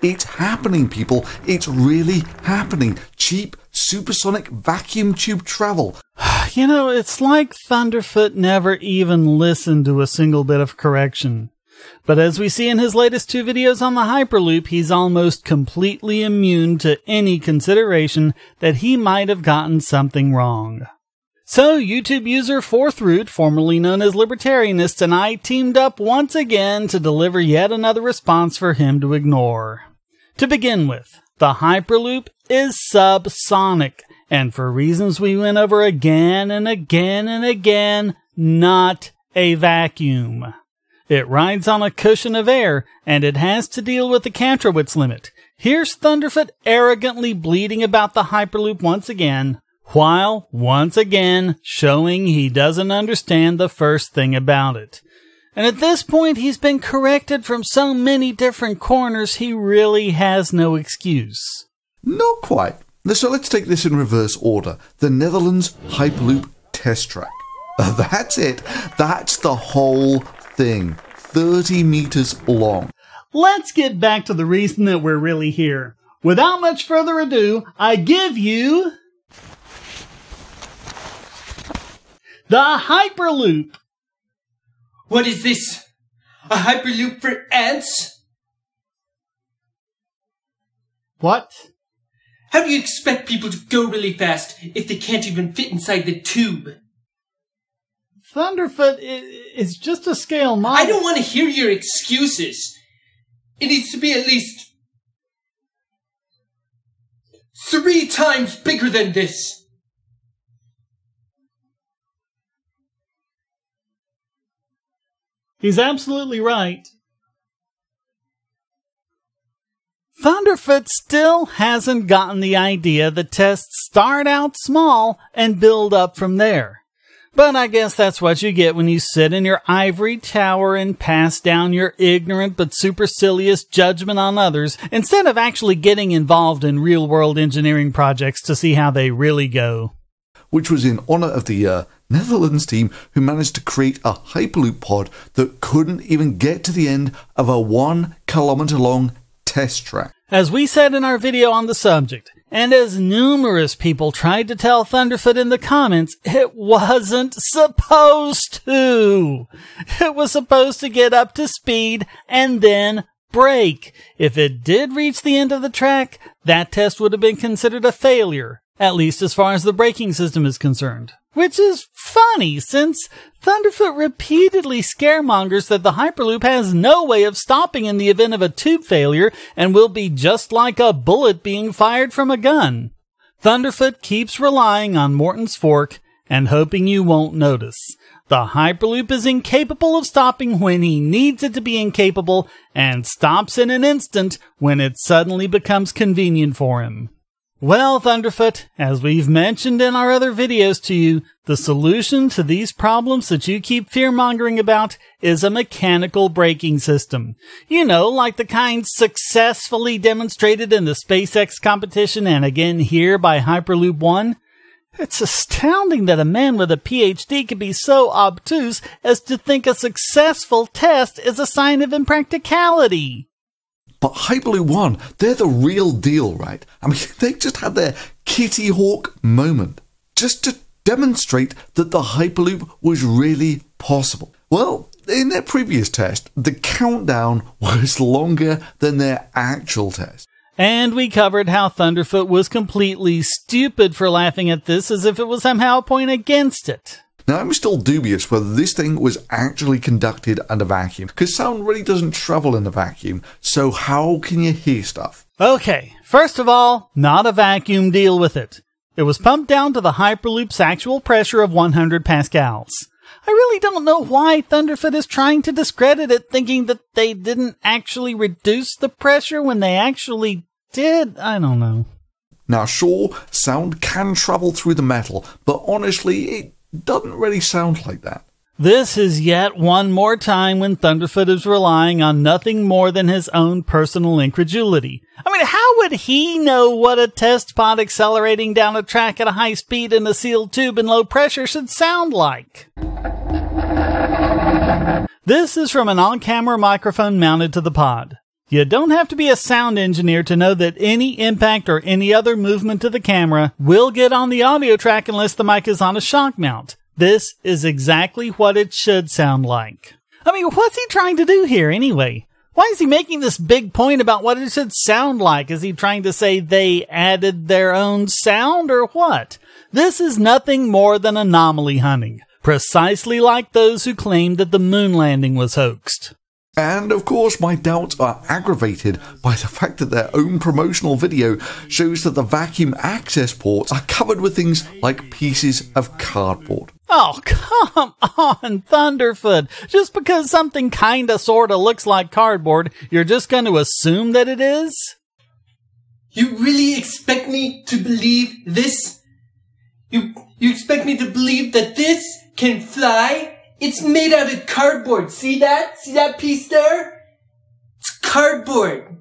It's happening, people. It's really happening. Cheap supersonic vacuum tube travel. You know, it's like Thunderfoot never even listened to a single bit of correction. But as we see in his latest two videos on the Hyperloop, he's almost completely immune to any consideration that he might have gotten something wrong. So, YouTube user Fourth Root, formerly known as Libertarianist, and I teamed up once again to deliver yet another response for him to ignore. To begin with, the Hyperloop is subsonic, and for reasons we went over again and again and again, not a vacuum. It rides on a cushion of air, and it has to deal with the Kantrowitz limit. Here's Thunderfoot arrogantly bleating about the Hyperloop once again, while once again showing he doesn't understand the first thing about it. And at this point, he's been corrected from so many different corners, he really has no excuse. Not quite. So let's take this in reverse order. The Netherlands Hyperloop test track. That's it. That's the whole thing. 30 meters long. Let's get back to the reason that we're really here. Without much further ado, I give you the Hyperloop. What is this? A Hyperloop for ants? What? How do you expect people to go really fast if they can't even fit inside the tube? Thunderfoot is just a scale model. I don't want to hear your excuses. It needs to be at least three times bigger than this. He's absolutely right. Thunderfoot still hasn't gotten the idea that tests start out small and build up from there. But I guess that's what you get when you sit in your ivory tower and pass down your ignorant but supercilious judgment on others instead of actually getting involved in real world engineering projects to see how they really go. Which was in honor of the uh, Netherlands team who managed to create a Hyperloop pod that couldn't even get to the end of a one kilometer long test track. As we said in our video on the subject, and as numerous people tried to tell Thunderfoot in the comments, it wasn't supposed to. It was supposed to get up to speed and then break. If it did reach the end of the track, that test would have been considered a failure, at least as far as the braking system is concerned. Which is funny, since Thunderfoot repeatedly scaremongers that the Hyperloop has no way of stopping in the event of a tube failure and will be just like a bullet being fired from a gun. Thunderfoot keeps relying on Morton's fork and hoping you won't notice. The Hyperloop is incapable of stopping when he needs it to be incapable and stops in an instant when it suddenly becomes convenient for him. Well, Thunderfoot, as we've mentioned in our other videos to you, the solution to these problems that you keep fear-mongering about is a mechanical braking system. You know, like the kind successfully demonstrated in the SpaceX competition and again here by Hyperloop One. It's astounding that a man with a PhD can be so obtuse as to think a successful test is a sign of impracticality. But Hyperloop One, they're the real deal, right? I mean, they just had their Kitty Hawk moment just to demonstrate that the Hyperloop was really possible. Well, in their previous test, the countdown was longer than their actual test. And we covered how Thunderfoot was completely stupid for laughing at this as if it was somehow a point against it. Now, I'm still dubious whether this thing was actually conducted under vacuum, because sound really doesn't travel in a vacuum, so how can you hear stuff? Okay, first of all, not a vacuum, deal with it. It was pumped down to the Hyperloop's actual pressure of 100 pascals. I really don't know why Thunderfoot is trying to discredit it, thinking that they didn't actually reduce the pressure when they actually did. I don't know. Now, sure, sound can travel through the metal, but honestly, it doesn't really sound like that. This is yet one more time when Thunderfoot is relying on nothing more than his own personal incredulity. I mean, how would he know what a test pod accelerating down a track at a high speed in a sealed tube in low pressure should sound like? This is from an on-camera microphone mounted to the pod. You don't have to be a sound engineer to know that any impact or any other movement to the camera will get on the audio track unless the mic is on a shock mount. This is exactly what it should sound like. I mean, what's he trying to do here anyway? Why is he making this big point about what it should sound like? Is he trying to say they added their own sound or what? This is nothing more than anomaly hunting, precisely like those who claimed that the moon landing was hoaxed. And of course, my doubts are aggravated by the fact that their own promotional video shows that the vacuum access ports are covered with things like pieces of cardboard. Oh, come on, Thunderfoot. Just because something kinda sorta looks like cardboard, you're just going to assume that it is? You really expect me to believe this? You, you expect me to believe that this can fly? It's made out of cardboard. See that? See that piece there? It's cardboard.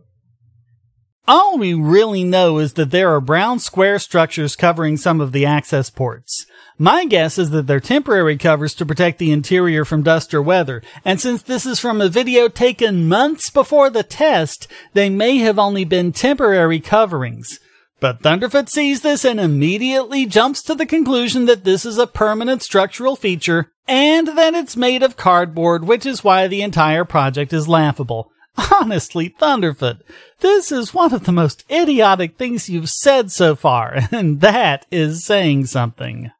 All we really know is that there are brown square structures covering some of the access ports. My guess is that they're temporary covers to protect the interior from dust or weather, and since this is from a video taken months before the test, they may have only been temporary coverings. But Thunderfoot sees this and immediately jumps to the conclusion that this is a permanent structural feature and that it's made of cardboard, which is why the entire project is laughable. Honestly, Thunderfoot, this is one of the most idiotic things you've said so far, and that is saying something.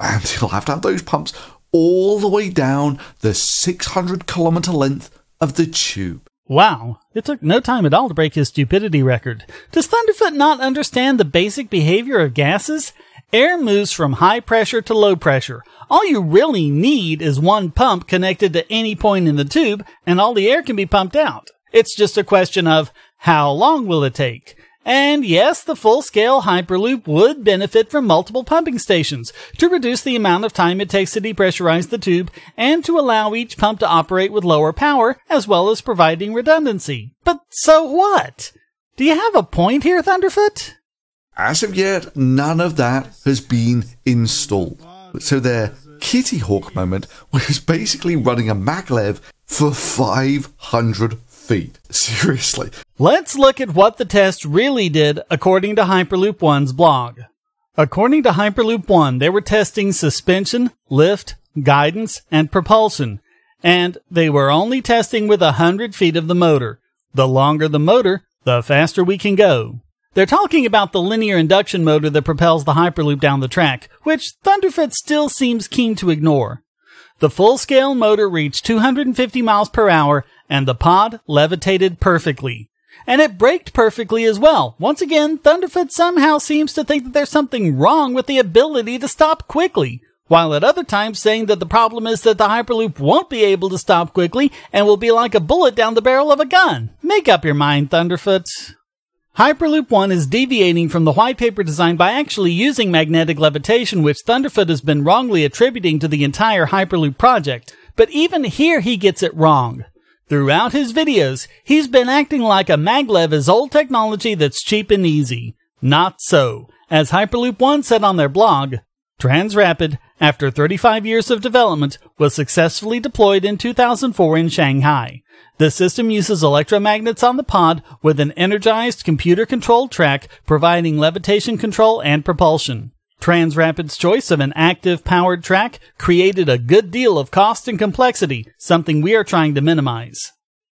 And he'll have to have those pumps all the way down the 600 kilometer length of the tube. Wow, it took no time at all to break his stupidity record. Does Thunderfoot not understand the basic behavior of gases? Air moves from high pressure to low pressure. All you really need is one pump connected to any point in the tube, and all the air can be pumped out. It's just a question of how long will it take? And yes, the full-scale Hyperloop would benefit from multiple pumping stations to reduce the amount of time it takes to depressurize the tube and to allow each pump to operate with lower power as well as providing redundancy. But so what? Do you have a point here, Thunderfoot? As of yet, none of that has been installed. So their Kitty Hawk moment was basically running a maglev for 500 feet. Seriously. Let's look at what the test really did according to Hyperloop One's blog. According to Hyperloop One, they were testing suspension, lift, guidance, and propulsion. And they were only testing with 100 feet of the motor. The longer the motor, the faster we can go. They're talking about the linear induction motor that propels the Hyperloop down the track, which Thunderfoot still seems keen to ignore. The full-scale motor reached 250 miles per hour and the pod levitated perfectly. And it braked perfectly as well. Once again, Thunderfoot somehow seems to think that there's something wrong with the ability to stop quickly, while at other times saying that the problem is that the Hyperloop won't be able to stop quickly and will be like a bullet down the barrel of a gun. Make up your mind, Thunderfoot. Hyperloop 1 is deviating from the white paper design by actually using magnetic levitation, which Thunderfoot has been wrongly attributing to the entire Hyperloop project. But even here he gets it wrong. Throughout his videos, he's been acting like a maglev is old technology that's cheap and easy. Not so. As Hyperloop 1 said on their blog, Transrapid, after 35 years of development, was successfully deployed in 2004 in Shanghai. The system uses electromagnets on the pod with an energized computer controlled track providing levitation control and propulsion. Transrapid's choice of an active powered track created a good deal of cost and complexity, something we are trying to minimize.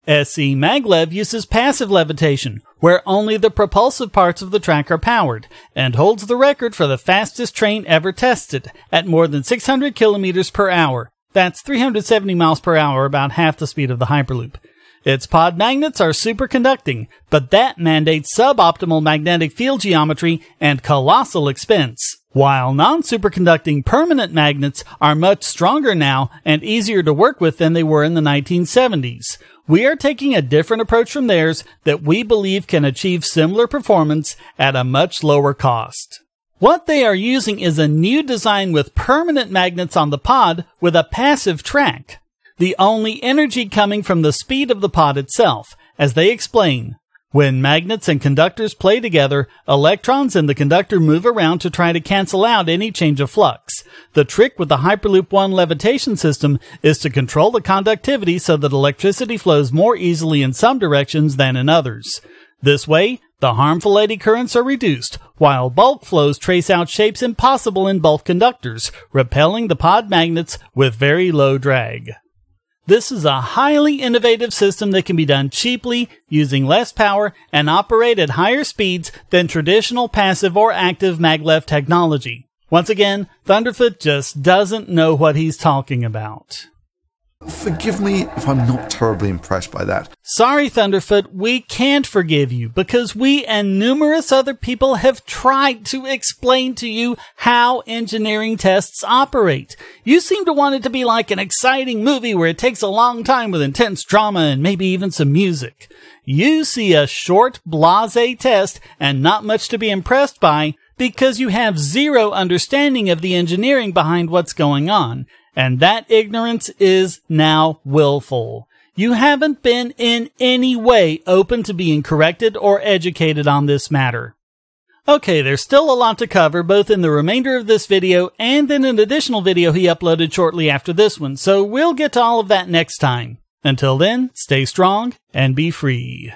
SCMaglev uses passive levitation, where only the propulsive parts of the track are powered, and holds the record for the fastest train ever tested, at more than 600 kilometers per hour. That's 370 miles per hour, about half the speed of the Hyperloop. Its pod magnets are superconducting, but that mandates suboptimal magnetic field geometry and colossal expense. While non-superconducting permanent magnets are much stronger now and easier to work with than they were in the 1970s. We are taking a different approach from theirs that we believe can achieve similar performance at a much lower cost. What they are using is a new design with permanent magnets on the pod with a passive track. The only energy coming from the speed of the pod itself, as they explain. When magnets and conductors play together, electrons in the conductor move around to try to cancel out any change of flux. The trick with the Hyperloop 1 levitation system is to control the conductivity so that electricity flows more easily in some directions than in others. This way, the harmful eddy currents are reduced, while bulk flows trace out shapes impossible in bulk conductors, repelling the pod magnets with very low drag. This is a highly innovative system that can be done cheaply, using less power, and operate at higher speeds than traditional passive or active maglev technology. Once again, Thunderfoot just doesn't know what he's talking about. Forgive me if I'm not terribly impressed by that. Sorry, Thunderfoot, we can't forgive you because we and numerous other people have tried to explain to you how engineering tests operate. You seem to want it to be like an exciting movie where it takes a long time with intense drama and maybe even some music. You see a short, blase test and not much to be impressed by because you have zero understanding of the engineering behind what's going on and that ignorance is now willful. You haven't been in any way open to being corrected or educated on this matter. Okay, there's still a lot to cover, both in the remainder of this video and in an additional video he uploaded shortly after this one, so we'll get to all of that next time. Until then, stay strong and be free.